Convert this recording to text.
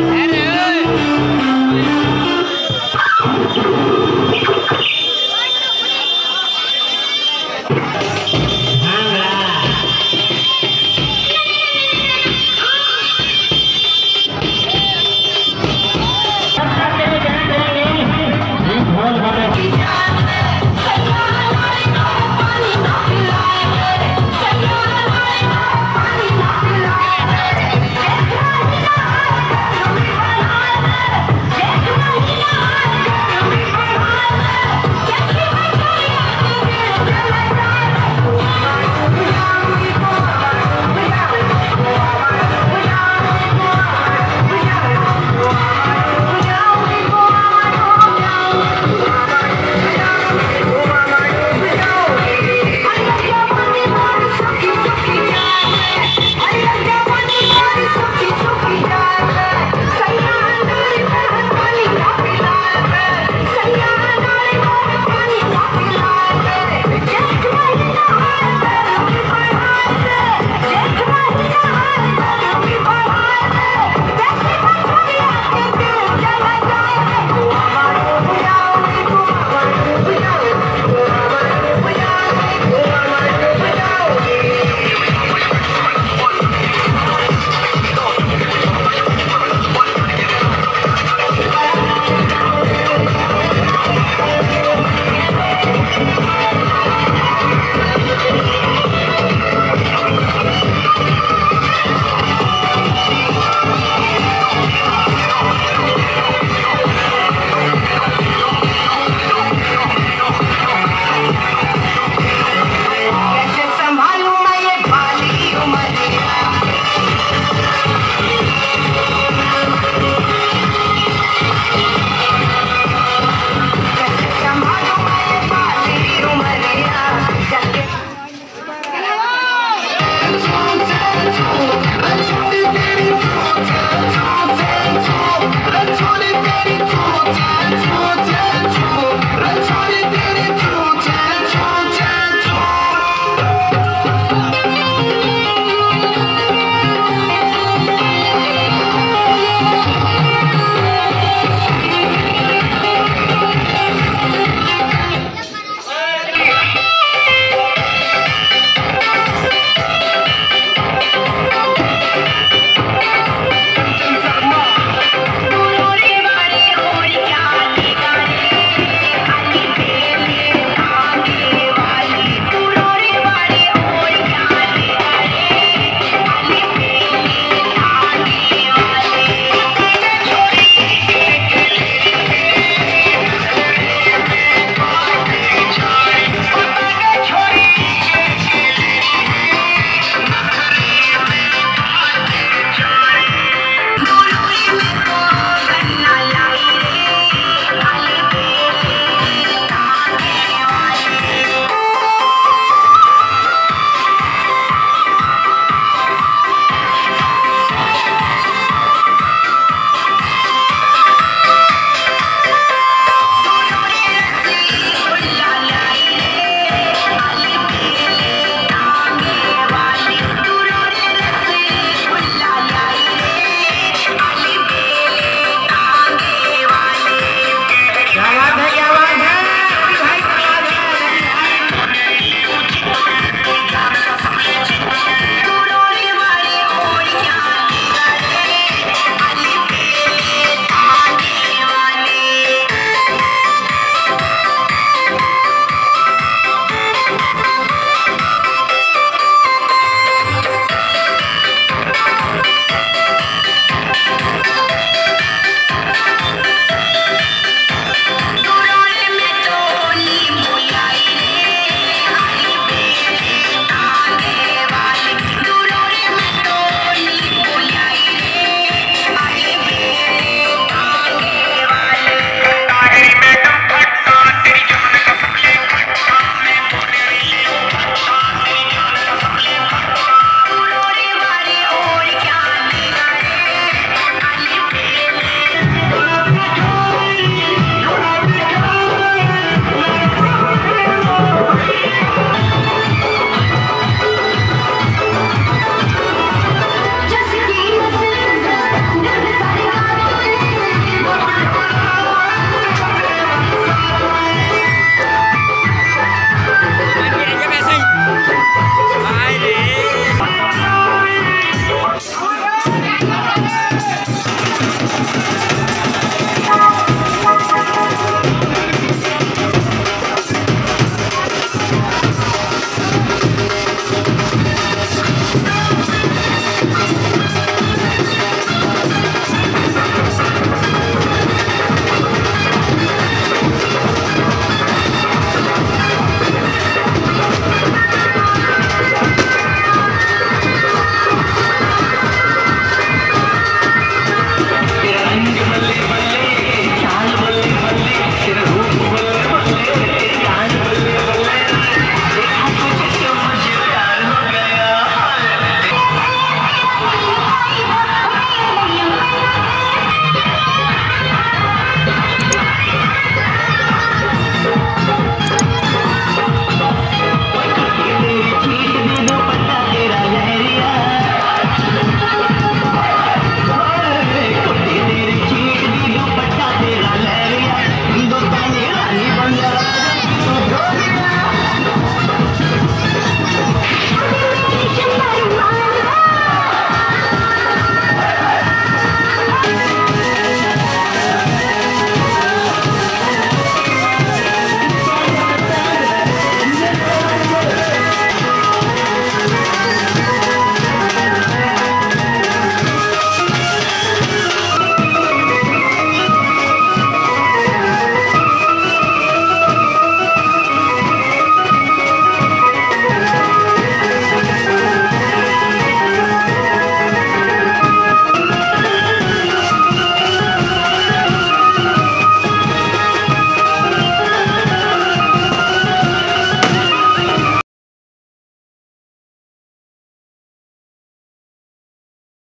Hello.